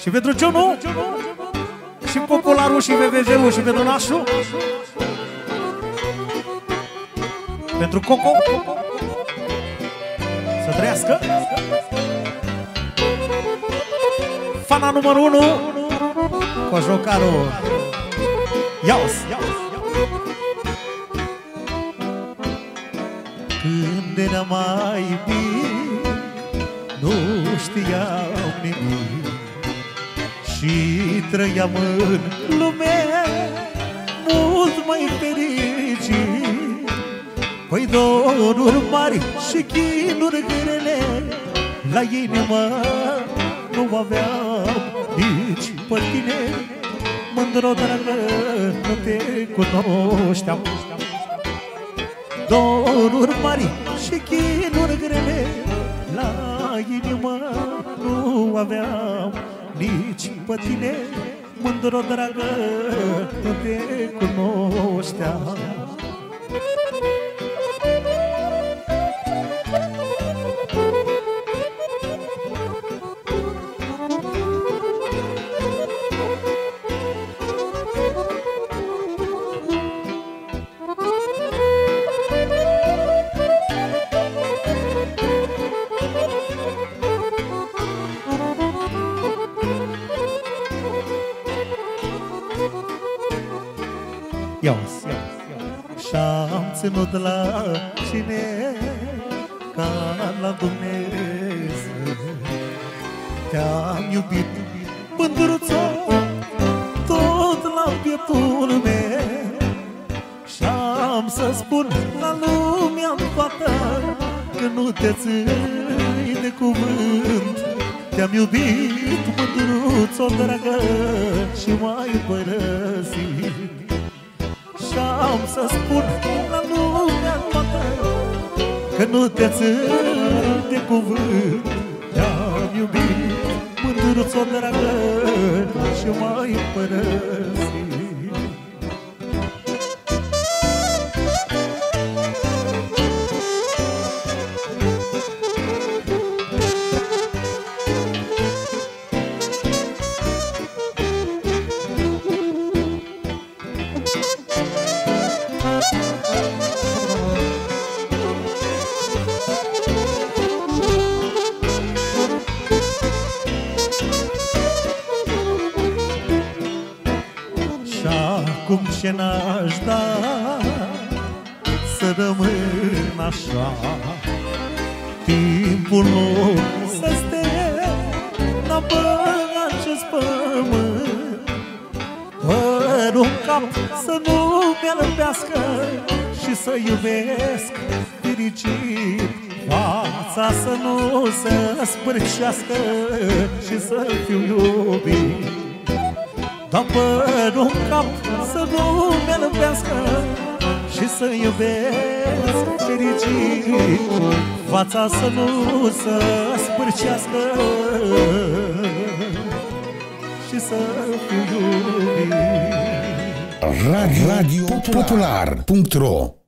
Și pentru Ciunu Și Popularul și VVV-ul și pentru Nașu Pentru Coco. Să trăiască. Fana numărul 1 Cojocarul Iaos Când era mai mic Nu știam nimic. Și trăiam în lume Mult mai fericit. Păi doruri mari și chinuri grele La inimă nu aveam nici pe tine. Mândro, dragă, nu te cunoșteam Doruri mari și chinuri grele La inimă nu aveam nici pe tine Mândro, dragă, nu te cunoșteam Ia Și-am ținut la cine? Ca la Dumnezeu. Te-am iubit, mândruță Tot la pieptul meu. Și-am să spun la lumea toată Că nu te ții de cuvânt. Te-am iubit, mândruță, dragă Și mai părăsit și-am să spun la lumea toată Că nu te țin de cuvânt. Te-am iubit, mândruț-o dragă Și mai părăsit Și acum ce n-aș da Să rămân așa? Timpul nu să stea N-am acest pământ. Părul în cap să nu mi-albească Și să iubesc fericit. Fața să nu se spârcească Și să fiu iubit dar părul în cap să nu mi-albească Și să iubesc fericit Fața să nu se spârcească Și să fiu iubit. Radio Popular.ro